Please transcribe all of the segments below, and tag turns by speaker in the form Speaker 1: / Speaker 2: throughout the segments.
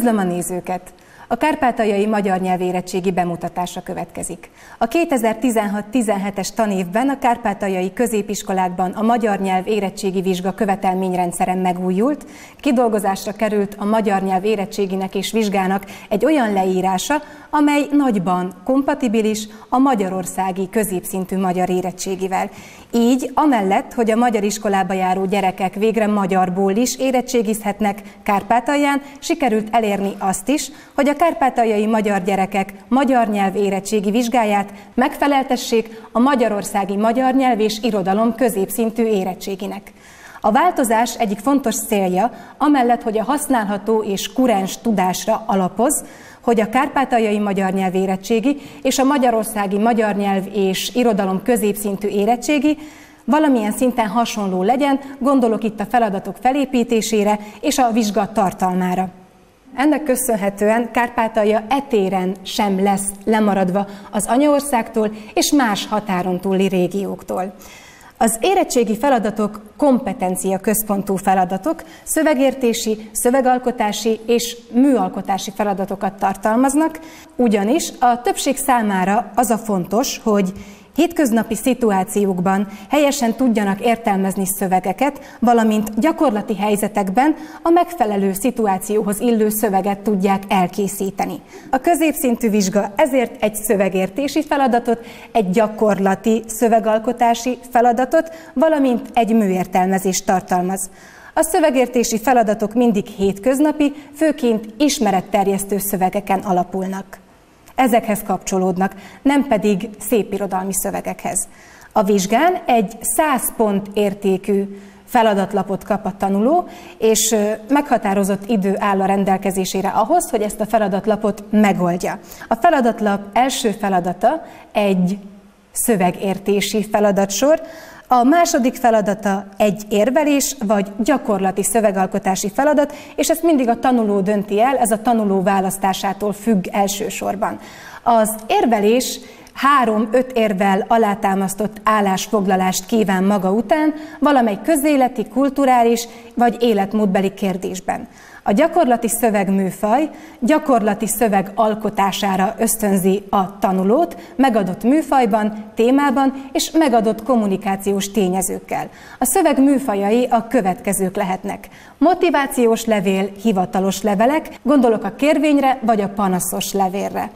Speaker 1: Üdvözlöm a nézőket! A kárpátaljai magyar nyelvérettségi bemutatása következik. A 2016-17-es tanévben a kárpátaljai középiskolákban a magyar nyelv érettségi vizsga követelményrendszeren megújult, kidolgozásra került a magyar nyelv érettséginek és vizsgának egy olyan leírása, amely nagyban kompatibilis a magyarországi középszintű magyar érettségivel. Így, amellett, hogy a magyar iskolába járó gyerekek végre magyarból is érettségizhetnek Kárpátalján, sikerült elérni azt is, hogy a kárpátaljai magyar gyerekek magyar nyelv érettségi vizsgáját megfeleltessék a magyarországi magyar nyelv és irodalom középszintű érettséginek. A változás egyik fontos célja, amellett, hogy a használható és kurens tudásra alapoz, hogy a kárpátaljai magyar nyelv érettségi és a magyarországi magyar nyelv és irodalom középszintű érettségi valamilyen szinten hasonló legyen, gondolok itt a feladatok felépítésére és a vizsga tartalmára. Ennek köszönhetően Kárpátalja etéren sem lesz lemaradva az anyaországtól és más határon túli régióktól. Az érettségi feladatok kompetencia központú feladatok, szövegértési, szövegalkotási és műalkotási feladatokat tartalmaznak, ugyanis a többség számára az a fontos, hogy hétköznapi szituációkban helyesen tudjanak értelmezni szövegeket, valamint gyakorlati helyzetekben a megfelelő szituációhoz illő szöveget tudják elkészíteni. A középszintű vizsga ezért egy szövegértési feladatot, egy gyakorlati szövegalkotási feladatot, valamint egy műértelmezést tartalmaz. A szövegértési feladatok mindig hétköznapi, főként ismeretterjesztő szövegeken alapulnak ezekhez kapcsolódnak, nem pedig szépirodalmi szövegekhez. A vizsgán egy 100 pont értékű feladatlapot kap a tanuló, és meghatározott idő áll a rendelkezésére ahhoz, hogy ezt a feladatlapot megoldja. A feladatlap első feladata egy szövegértési feladatsor, a második feladata egy érvelés vagy gyakorlati szövegalkotási feladat, és ezt mindig a tanuló dönti el, ez a tanuló választásától függ elsősorban. Az érvelés három-öt érvel alátámasztott állásfoglalást kíván maga után valamely közéleti, kulturális vagy életmódbeli kérdésben. A gyakorlati szövegműfaj gyakorlati szöveg alkotására ösztönzi a tanulót megadott műfajban, témában és megadott kommunikációs tényezőkkel. A szöveg műfajai a következők lehetnek. Motivációs levél, hivatalos levelek, gondolok a kérvényre vagy a panaszos levélre.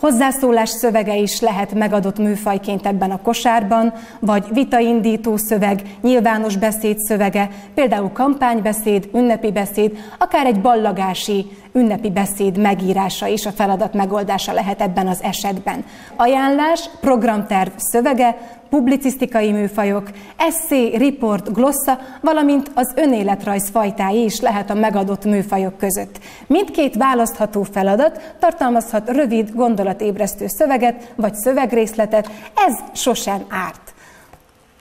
Speaker 1: Hozzászólás szövege is lehet megadott műfajként ebben a kosárban, vagy vitaindító szöveg, nyilvános beszéd szövege, például kampánybeszéd, ünnepi beszéd, akár egy ballagási ünnepi beszéd megírása is a feladat megoldása lehet ebben az esetben. Ajánlás, programterv szövege, publicisztikai műfajok, eszé, riport, glossa, valamint az önéletrajz fajtái is lehet a megadott műfajok között. Mindkét választható feladat tartalmazhat rövid, gondolatébresztő szöveget vagy szövegrészletet, ez sosem árt.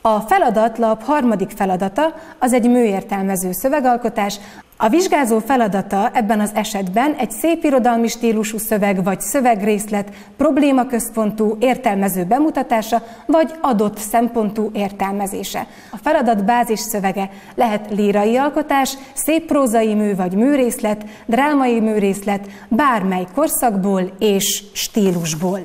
Speaker 1: A feladatlap harmadik feladata az egy műértelmező szövegalkotás, a vizsgázó feladata ebben az esetben egy szép irodalmi stílusú szöveg vagy szövegrészlet problémaközpontú értelmező bemutatása vagy adott szempontú értelmezése. A feladat bázis szövege lehet lírai alkotás, szép prózai mű vagy műrészlet, drámai műrészlet, bármely korszakból és stílusból.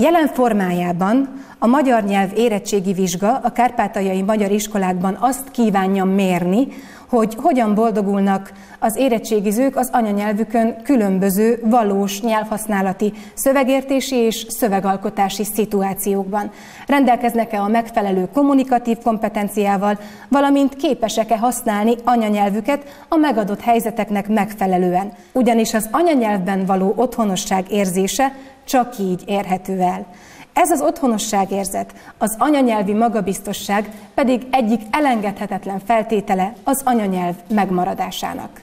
Speaker 1: Jelen formájában a magyar nyelv érettségi vizsga a kárpátaljai magyar iskolákban azt kívánja mérni, hogy hogyan boldogulnak az érettségizők az anyanyelvükön különböző valós nyelvhasználati szövegértési és szövegalkotási szituációkban. Rendelkeznek-e a megfelelő kommunikatív kompetenciával, valamint képesek-e használni anyanyelvüket a megadott helyzeteknek megfelelően. Ugyanis az anyanyelvben való otthonosság érzése csak így érhető el. Ez az otthonosságérzet, az anyanyelvi magabiztosság pedig egyik elengedhetetlen feltétele az anyanyelv megmaradásának.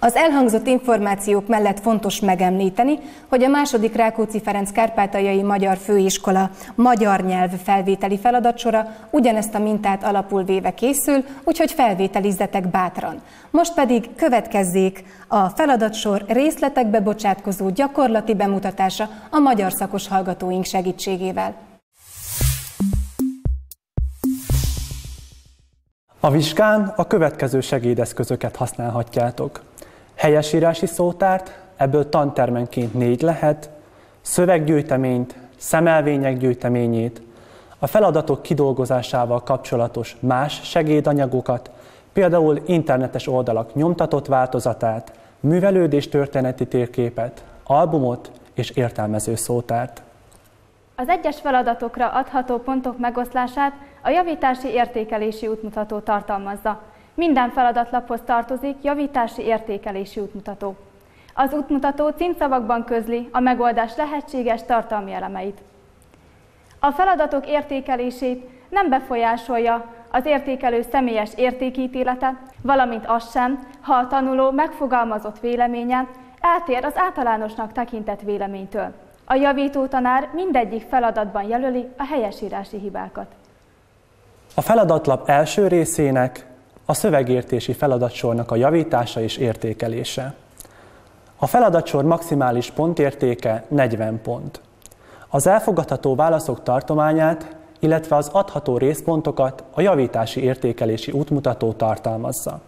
Speaker 1: Az elhangzott információk mellett fontos megemlíteni, hogy a második Rákóczi Ferenc Kárpátaljai Magyar Főiskola magyar nyelv felvételi feladatsora ugyanezt a mintát alapul véve készül, úgyhogy felvételizzetek bátran. Most pedig következzék a feladatsor részletekbe bocsátkozó gyakorlati bemutatása a magyar szakos hallgatóink segítségével.
Speaker 2: A vizsgán a következő segédeszközöket használhatjátok. Helyesírási szótárt, ebből tantermenként négy lehet, szöveggyűjteményt, szemelvények gyűjteményét, a feladatok kidolgozásával kapcsolatos más segédanyagokat, például internetes oldalak nyomtatott változatát, művelődés történeti térképet, albumot és értelmező szótárt.
Speaker 3: Az egyes feladatokra adható pontok megoszlását a javítási értékelési útmutató tartalmazza. Minden feladatlaphoz tartozik javítási értékelési útmutató. Az útmutató címszavakban közli a megoldás lehetséges tartalmi elemeit. A feladatok értékelését nem befolyásolja az értékelő személyes értékítélete, valamint az sem, ha a tanuló megfogalmazott véleménye eltér az általánosnak tekintett véleménytől. A javító tanár mindegyik feladatban jelöli a helyesírási hibákat.
Speaker 2: A feladatlap első részének a szövegértési feladatsornak a javítása és értékelése. A feladatsor maximális pontértéke 40 pont. Az elfogadható válaszok tartományát, illetve az adható részpontokat a javítási értékelési útmutató tartalmazza.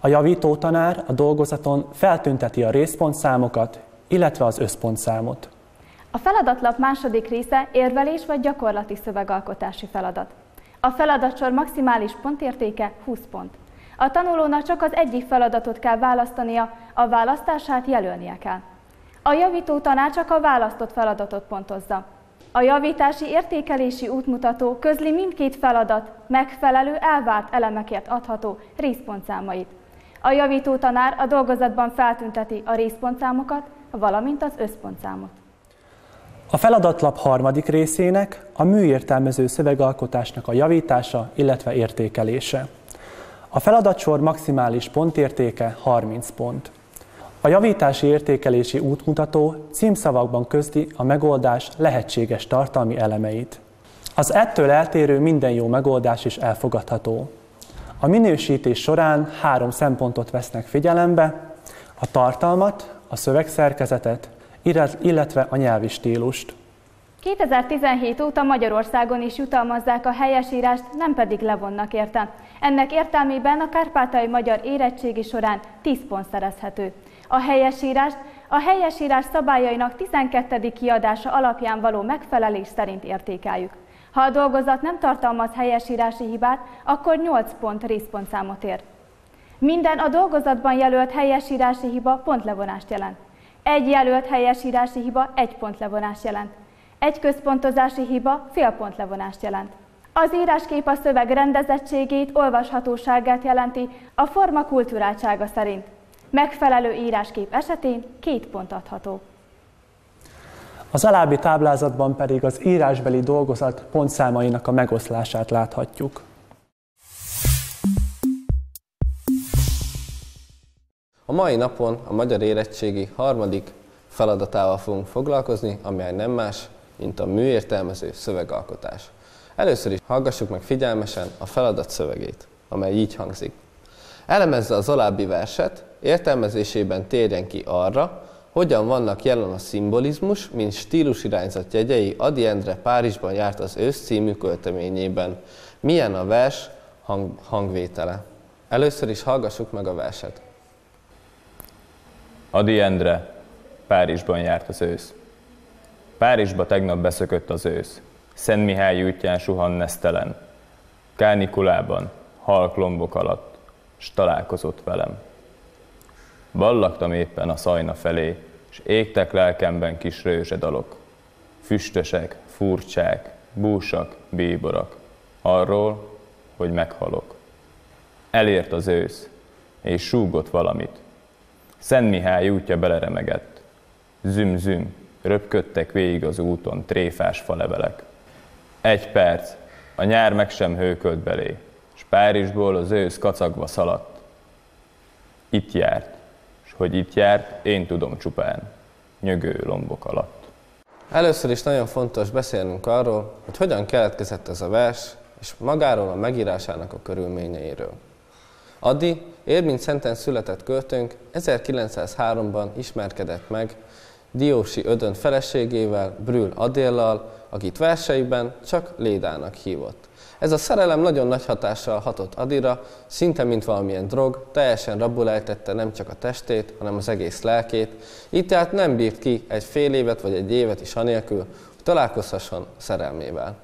Speaker 2: A javító tanár a dolgozaton feltünteti a részpontszámokat, illetve az összpontszámot.
Speaker 3: A feladatlap második része érvelés vagy gyakorlati szövegalkotási feladat. A feladatsor maximális pontértéke 20 pont. A tanulónak csak az egyik feladatot kell választania, a választását jelölnie kell. A javító tanár csak a választott feladatot pontozza. A javítási értékelési útmutató közli mindkét feladat megfelelő elvárt elemekért adható részpontszámait. A javító tanár a dolgozatban feltünteti a részpontszámokat, valamint az összpontszámot.
Speaker 2: A feladatlap harmadik részének a műértelmező szövegalkotásnak a javítása, illetve értékelése. A feladatsor maximális pontértéke 30 pont. A javítási értékelési útmutató címszavakban közli a megoldás lehetséges tartalmi elemeit. Az ettől eltérő minden jó megoldás is elfogadható. A minősítés során három szempontot vesznek figyelembe, a tartalmat, a szövegszerkezetet, illetve a nyelvi stílust.
Speaker 3: 2017 óta Magyarországon is jutalmazzák a helyesírást, nem pedig levonnak érte. Ennek értelmében a kárpátai magyar érettségi során 10 pont szerezhető. A helyesírást a helyesírás szabályainak 12. kiadása alapján való megfelelés szerint értékeljük. Ha a dolgozat nem tartalmaz helyesírási hibát, akkor 8 pont részpontszámot ér. Minden a dolgozatban jelölt helyesírási hiba pontlevonást jelent. Egy jelölt helyesírási hiba egy pont levonást jelent. Egy központozási hiba fél pont levonást jelent. Az íráskép a szöveg rendezettségét, olvashatóságát jelenti a forma kulturáltsága szerint. Megfelelő íráskép esetén két pont adható.
Speaker 2: Az alábbi táblázatban pedig az írásbeli dolgozat pontszámainak a megoszlását láthatjuk.
Speaker 4: Mai napon a magyar érettségi harmadik feladatával fogunk foglalkozni, amely nem más, mint a műértelmező szövegalkotás. Először is hallgassuk meg figyelmesen a feladat szövegét, amely így hangzik. Elemezze az alábbi verset, értelmezésében térjen ki arra, hogyan vannak jelen a szimbolizmus, mint stílusirányzat jegyei Adi Endre Párizsban járt az ősz című költeményében. Milyen a vers hang, hangvétele? Először is hallgassuk meg a verset.
Speaker 5: Adi Endre, Párizsban járt az ősz. Párizsba tegnap beszökött az ősz. Szent Mihály útján suhan nesztelen. Kánikulában, halklombok alatt, s találkozott velem. Ballagtam éppen a szajna felé, s égtek lelkemben kis rőzsedalok. Füstösek, furcsák, búsak, bíborak. Arról, hogy meghalok. Elért az ősz, és súgott valamit. Szent Mihály útja beleremegett. Züm-züm, röpködtek végig az úton tréfás falevelek. Egy perc, a nyár meg sem hőkölt belé, s Párizsból az ősz kacagva szaladt. Itt járt, és hogy itt járt, én tudom csupán, nyögő lombok alatt.
Speaker 4: Először is nagyon fontos beszélnünk arról, hogy hogyan keletkezett ez a vers, és magáról a megírásának a körülményeiről. Adi, Érmint Szenten született költőnk 1903-ban ismerkedett meg Diósi Ödön feleségével, Brül Adéllal, akit verseiben csak Lédának hívott. Ez a szerelem nagyon nagy hatással hatott Adira, szinte mint valamilyen drog, teljesen rabul ejtette nem csak a testét, hanem az egész lelkét. Így tehát nem bírt ki egy fél évet vagy egy évet is anélkül, hogy találkozhasson szerelmével.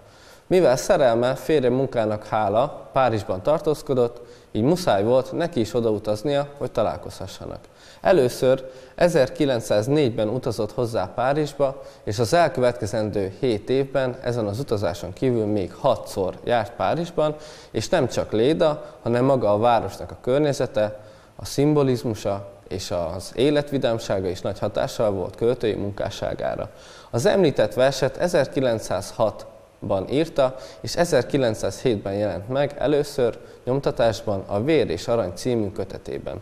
Speaker 4: Mivel szerelme férje munkának hála Párizsban tartózkodott, így muszáj volt neki is odautaznia, hogy találkozhassanak. Először 1904-ben utazott hozzá Párizsba, és az elkövetkezendő 7 évben ezen az utazáson kívül még 6-szor járt Párizsban, és nem csak Léda, hanem maga a városnak a környezete, a szimbolizmusa és az életvidámsága is nagy hatással volt költői munkásságára. Az említett verset 1906 ban írta, és 1907-ben jelent meg először nyomtatásban a Vér és Arany című kötetében.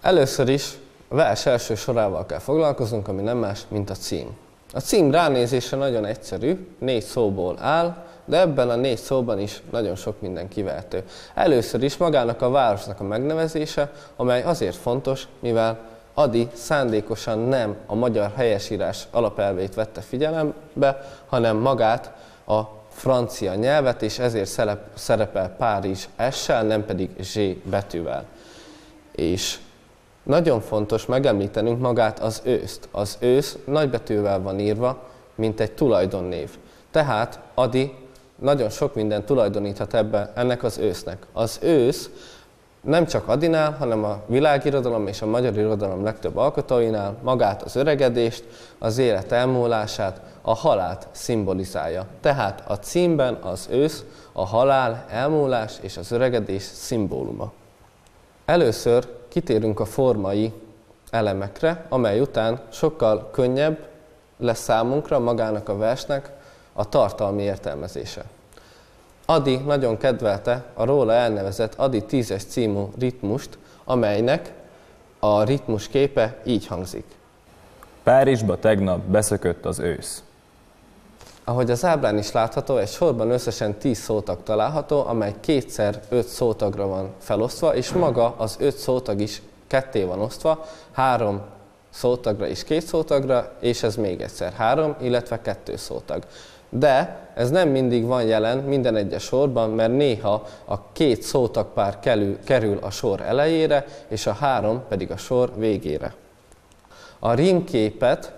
Speaker 4: Először is a vers első sorával kell foglalkoznunk, ami nem más, mint a cím. A cím ránézése nagyon egyszerű, négy szóból áll, de ebben a négy szóban is nagyon sok minden kivertő. Először is magának a városnak a megnevezése, amely azért fontos, mivel Adi szándékosan nem a magyar helyesírás alapelvét vette figyelembe, hanem magát a francia nyelvet, és ezért szerepel Párizs S-sel, nem pedig Z betűvel. És nagyon fontos megemlítenünk magát az őszt. Az ősz nagybetűvel van írva, mint egy tulajdonnév. Tehát Adi nagyon sok minden tulajdoníthat ebbe ennek az ősznek. Az ősz nem csak Adinál, hanem a világirodalom és a magyar irodalom legtöbb alkotóinál magát az öregedést, az élet elmúlását, a halált szimbolizálja. Tehát a címben az ősz, a halál, elmúlás és az öregedés szimbóluma. Először kitérünk a formai elemekre, amely után sokkal könnyebb lesz számunkra magának a versnek a tartalmi értelmezése. Adi nagyon kedvelte a róla elnevezett Adi 10-es című ritmust, amelynek a ritmus képe így hangzik.
Speaker 5: Párizsba tegnap beszökött az ősz.
Speaker 4: Ahogy az ábrán is látható, egy sorban összesen 10 szótag található, amely kétszer 5 szótagra van felosztva, és maga az 5 szótag is ketté van osztva, három szótagra és két szótagra, és ez még egyszer három, illetve kettő szótag. De ez nem mindig van jelen minden egyes sorban, mert néha a két szótagpár kerül, a sor elejére, és a három pedig a sor végére. A rímképet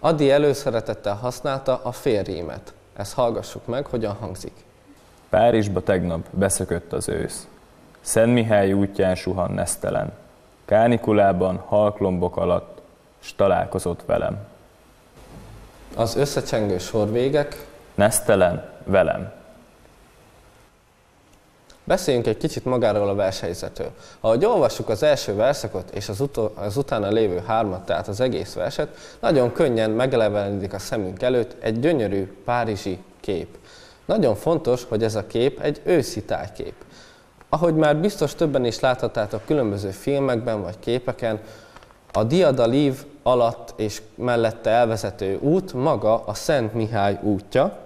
Speaker 4: Adi előszeretettel használta a félrímet. Ezt hallgassuk meg, hogyan hangzik.
Speaker 5: Párizsba tegnap beszökött az ősz. Szent Mihály útján suhan nesztelen. Kánikulában, halklombok alatt, s találkozott velem.
Speaker 4: Az összecsengő sorvégek.
Speaker 5: Nesztelen velem.
Speaker 4: Beszéljünk egy kicsit magáról a vershelyzetről. Ahogy olvassuk az első verszakot és az, utó, az utána lévő hármat, tehát az egész verset, nagyon könnyen megelevenedik a szemünk előtt egy gyönyörű párizsi kép. Nagyon fontos, hogy ez a kép egy őszi tájkép. Ahogy már biztos többen is láthattátok különböző filmekben vagy képeken, a Diadalív alatt és mellette elvezető út maga a Szent Mihály útja,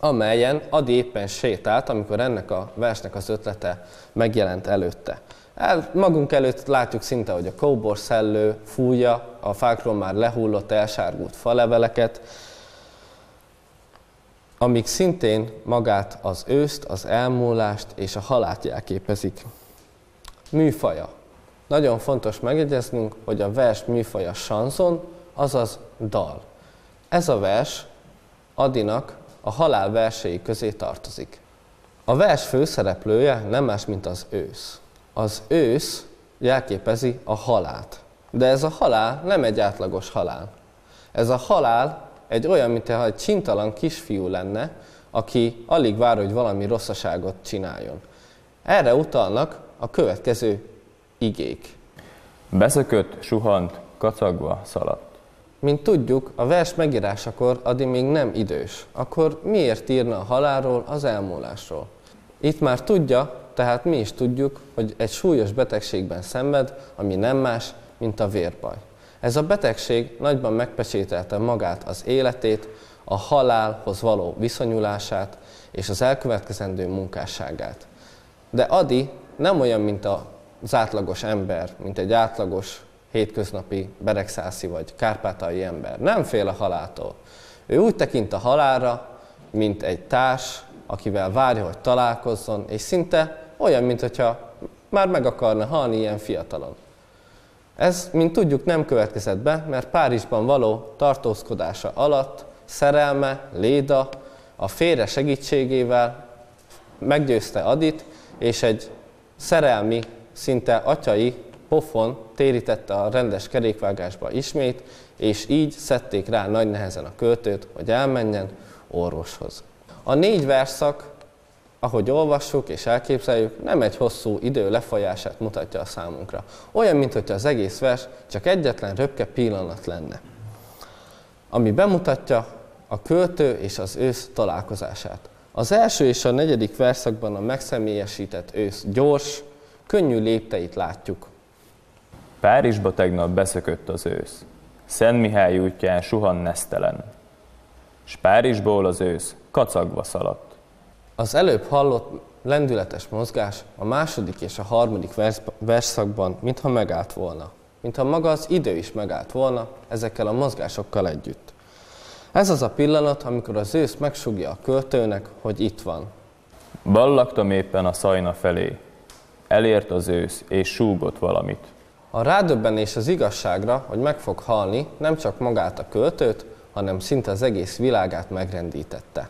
Speaker 4: amelyen Adi éppen sétált, amikor ennek a versnek az ötlete megjelent előtte. El, magunk előtt látjuk szinte, hogy a kóbor szellő fújja a fákról már lehullott, elsárgult faleveleket, amik szintén magát az őszt, az elmúlást és a halált jelképezik. Műfaja. Nagyon fontos megjegyeznünk, hogy a vers műfaja sanzon, azaz dal. Ez a vers Adinak a halál versei közé tartozik. A vers főszereplője nem más, mint az ősz. Az ősz jelképezi a halált. De ez a halál nem egy átlagos halál. Ez a halál egy olyan, mintha egy csintalan kisfiú lenne, aki alig vár, hogy valami rosszaságot csináljon. Erre utalnak a következő igék.
Speaker 5: Beszökött, suhant, kacagva szaladt.
Speaker 4: Mint tudjuk, a vers megírásakor Adi még nem idős. Akkor miért írna a halálról, az elmúlásról? Itt már tudja, tehát mi is tudjuk, hogy egy súlyos betegségben szenved, ami nem más, mint a vérbaj. Ez a betegség nagyban megpecsételte magát az életét, a halálhoz való viszonyulását és az elkövetkezendő munkásságát. De Adi nem olyan, mint az átlagos ember, mint egy átlagos hétköznapi beregszászi vagy kárpátai ember. Nem fél a haláltól. Ő úgy tekint a halálra, mint egy társ, akivel várja, hogy találkozzon, és szinte olyan, mintha már meg akarna halni ilyen fiatalon. Ez, mint tudjuk, nem következett be, mert Párizsban való tartózkodása alatt szerelme, Léda a férje segítségével meggyőzte Adit, és egy szerelmi, szinte atyai pofon térítette a rendes kerékvágásba ismét, és így szedték rá nagy nehezen a költőt, hogy elmenjen orvoshoz. A négy verszak, ahogy olvassuk és elképzeljük, nem egy hosszú idő lefolyását mutatja a számunkra. Olyan, mintha az egész vers csak egyetlen röpke pillanat lenne, ami bemutatja a költő és az ősz találkozását. Az első és a negyedik verszakban a megszemélyesített ősz gyors, könnyű lépteit látjuk.
Speaker 5: Párizsba tegnap beszökött az ősz. Szent Mihály útján suhan nesztelen. S Párizsból az ősz kacagva szaladt.
Speaker 4: Az előbb hallott lendületes mozgás a második és a harmadik vers, verszakban mintha megállt volna. Mintha maga az idő is megállt volna ezekkel a mozgásokkal együtt. Ez az a pillanat, amikor az ősz megsugja a költőnek, hogy itt van.
Speaker 5: Ballagtam éppen a szajna felé. Elért az ősz, és súgott valamit.
Speaker 4: A rádöbbenés az igazságra, hogy meg fog halni, nem csak magát a költőt, hanem szinte az egész világát megrendítette.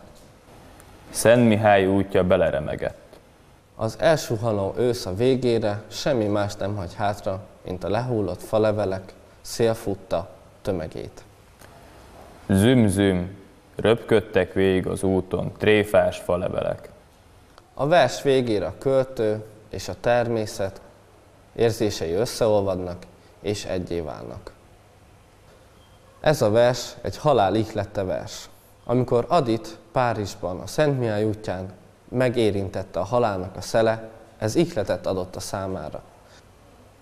Speaker 5: Szent Mihály útja beleremegett.
Speaker 4: Az elsuhanó ősz a végére semmi más nem hagy hátra, mint a lehullott falevelek, szélfutta tömegét.
Speaker 5: Züm-züm, röpködtek végig az úton tréfás falevelek.
Speaker 4: A vers végére a költő és a természet érzései összeolvadnak és egyé válnak. Ez a vers egy halál ihlette vers. Amikor Adit Párizsban a Szent Mihály útján megérintette a halálnak a szele, ez ihletet adott a számára.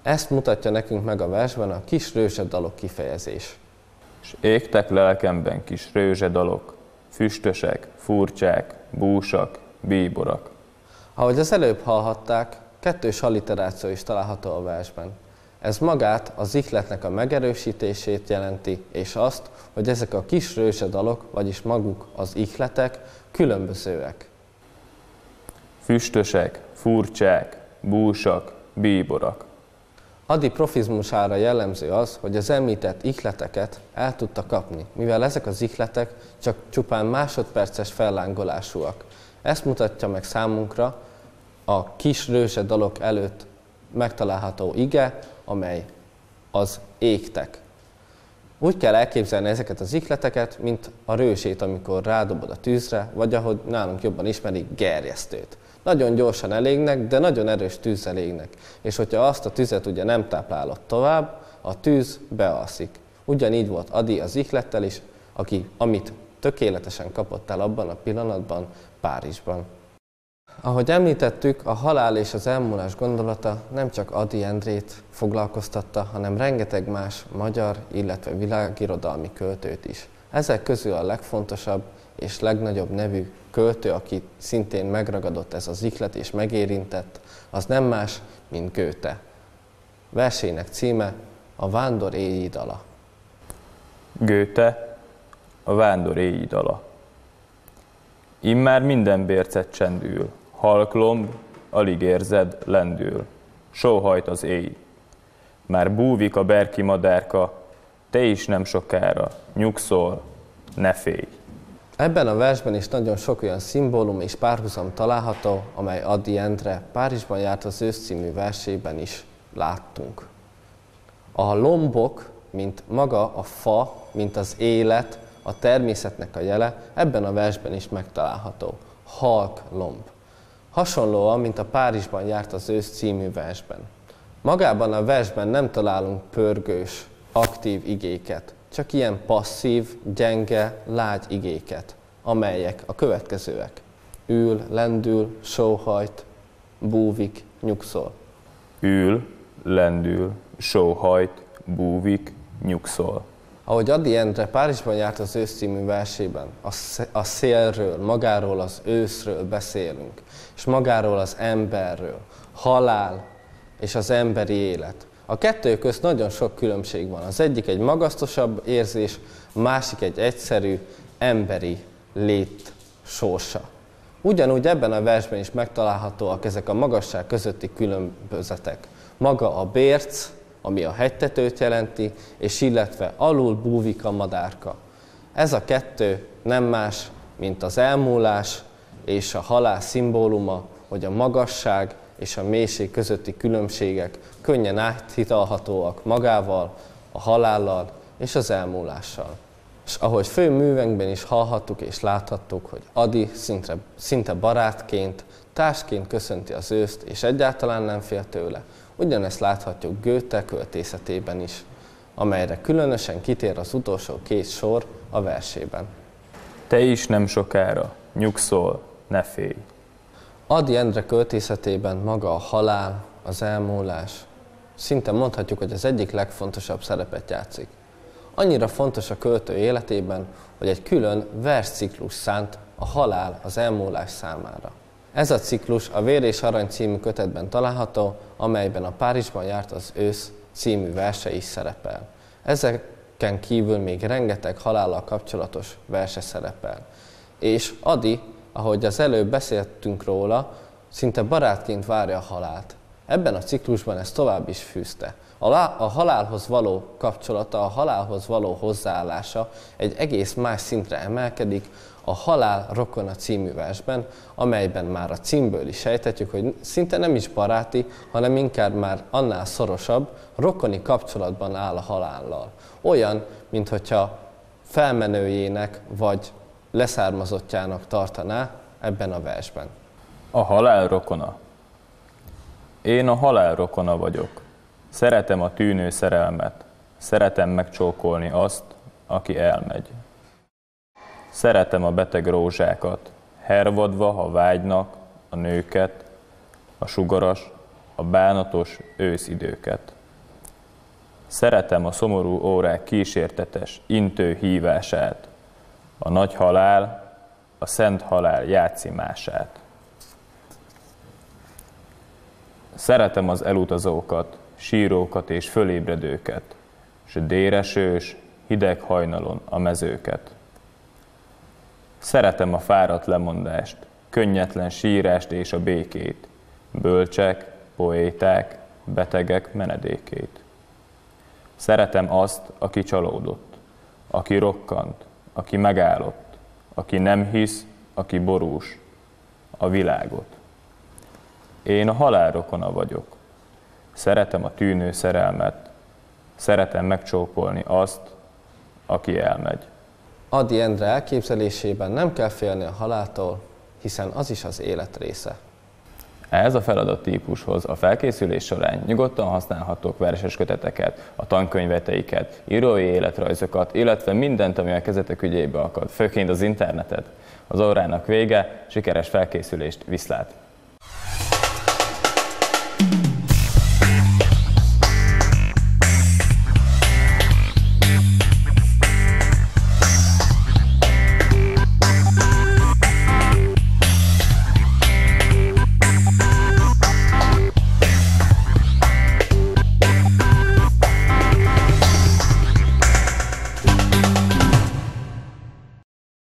Speaker 4: Ezt mutatja nekünk meg a versben a kis dalok kifejezés.
Speaker 5: És égtek lelkemben kis dalok, füstösek, furcsák, búsak, bíborak.
Speaker 4: Ahogy az előbb hallhatták, kettős alliteráció is található a versben. Ez magát az ihletnek a megerősítését jelenti, és azt, hogy ezek a kis rőzsedalok, vagyis maguk az ihletek különbözőek.
Speaker 5: Füstösek, furcsák, búsak, bíborak.
Speaker 4: Adi profizmusára jellemző az, hogy az említett ihleteket el tudta kapni, mivel ezek az ihletek csak csupán másodperces fellángolásúak. Ezt mutatja meg számunkra a kis rőzsedalok előtt megtalálható ige, amely az égtek. Úgy kell elképzelni ezeket az ikleteket, mint a rősét, amikor rádobod a tűzre, vagy ahogy nálunk jobban ismerik, gerjesztőt. Nagyon gyorsan elégnek, de nagyon erős tűzzel égnek. És hogyha azt a tüzet ugye nem táplálod tovább, a tűz bealszik. Ugyanígy volt Adi az iklettel is, aki, amit tökéletesen kapott el abban a pillanatban Párizsban. Ahogy említettük, a halál és az elmúlás gondolata nem csak Adi Endrét foglalkoztatta, hanem rengeteg más magyar, illetve világirodalmi költőt is. Ezek közül a legfontosabb és legnagyobb nevű költő, aki szintén megragadott ez az iklet és megérintett, az nem más, mint Goethe. Versének címe a Vándor éjjé dala.
Speaker 5: Goethe, a Vándor éjjé dala. Immár minden bércet csendül, halklomb, alig érzed, lendül. Sóhajt az éj. Már búvik a berki madárka, te is nem sokára, nyugszol, ne félj.
Speaker 4: Ebben a versben is nagyon sok olyan szimbólum és párhuzam található, amely Adi Endre Párizsban járt az ősz című versében is láttunk. A lombok, mint maga a fa, mint az élet, a természetnek a jele, ebben a versben is megtalálható. Halk lomb. Hasonlóan, mint a Párizsban járt az ősz című versben. Magában a versben nem találunk pörgős, aktív igéket, csak ilyen passzív, gyenge, lágy igéket, amelyek a következőek. Ül, lendül, sóhajt, búvik, nyugszol.
Speaker 5: Ül, lendül, sóhajt, búvik, nyugszol.
Speaker 4: Ahogy Adi Endre Párizsban járt az ősz című versében, a szélről, magáról az őszről beszélünk, és magáról az emberről, halál és az emberi élet. A kettő közt nagyon sok különbség van. Az egyik egy magasztosabb érzés, a másik egy egyszerű, emberi lét sorsa. Ugyanúgy ebben a versben is megtalálhatóak ezek a magasság közötti különbözetek. Maga a bérc, ami a hegytetőt jelenti, és illetve alul búvik a madárka. Ez a kettő nem más, mint az elmúlás és a halál szimbóluma, hogy a magasság és a mélység közötti különbségek könnyen áthitalhatóak magával, a halállal és az elmúlással. És ahogy fő művenkben is hallhattuk és láthattuk, hogy Adi szinte, szinte barátként, társként köszönti az őszt, és egyáltalán nem fél tőle, ugyanezt láthatjuk Goethe költészetében is, amelyre különösen kitér az utolsó két sor a versében.
Speaker 5: Te is nem sokára, nyugszol, ne félj.
Speaker 4: Adi Endre költészetében maga a halál, az elmúlás, szinte mondhatjuk, hogy az egyik legfontosabb szerepet játszik. Annyira fontos a költő életében, hogy egy külön versciklus szánt a halál az elmúlás számára. Ez a ciklus a Vér és Arany című kötetben található, amelyben a Párizsban járt az ősz című verse is szerepel. Ezeken kívül még rengeteg halállal kapcsolatos verse szerepel. És Adi, ahogy az előbb beszéltünk róla, szinte barátként várja a halált. Ebben a ciklusban ez tovább is fűzte. A, a halálhoz való kapcsolata, a halálhoz való hozzáállása egy egész más szintre emelkedik a Halál rokona című versben, amelyben már a címből is sejtetjük, hogy szinte nem is baráti, hanem inkább már annál szorosabb, rokoni kapcsolatban áll a halállal. Olyan, mintha felmenőjének vagy leszármazottjának tartaná ebben a versben.
Speaker 5: A halál rokona. Én a halál rokona vagyok. Szeretem a tűnő szerelmet. Szeretem megcsókolni azt, aki elmegy. Szeretem a beteg rózsákat, hervadva, ha vágynak, a nőket, a sugaras, a bánatos őszidőket. Szeretem a szomorú órák kísértetes, intő hívását, a nagy halál, a szent halál játszimását. Szeretem az elutazókat, sírókat és fölébredőket, s déresős, hideg hajnalon a mezőket. Szeretem a fáradt lemondást, könnyetlen sírást és a békét, bölcsek, poéták, betegek menedékét. Szeretem azt, aki csalódott, aki rokkant, aki megállott, aki nem hisz, aki borús, a világot. Én a halálrokona vagyok. Szeretem a tűnő szerelmet, szeretem megcsókolni azt, aki elmegy.
Speaker 4: Adi Endre elképzelésében nem kell félni a haláltól, hiszen az is az élet része.
Speaker 5: Ehhez a feladattípushoz a felkészülés során nyugodtan használhatók verses köteteket, a tankönyveteiket, írói életrajzokat, illetve mindent, ami a kezetek ügyébe akad, főként az internetet. Az órának vége, sikeres felkészülést, viszlát!